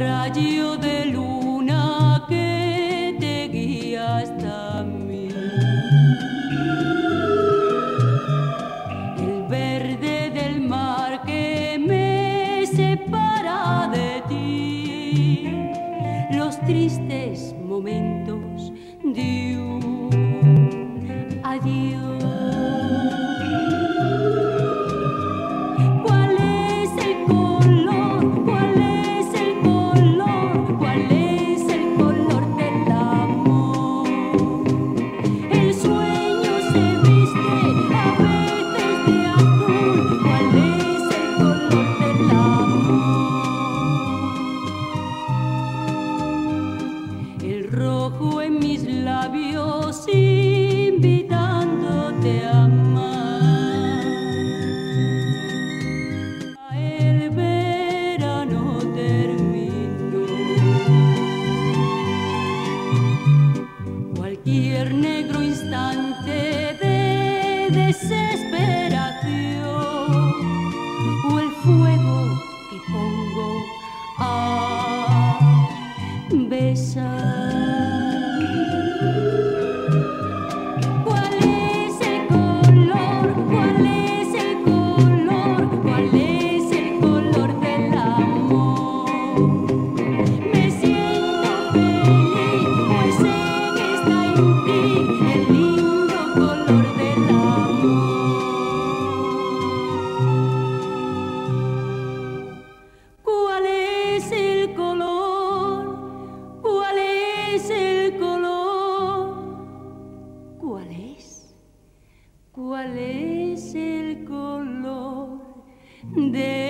rayo de luz. y el negro instante de desesperación o el fuego que pongo a besar. ¿Cuál es? El color de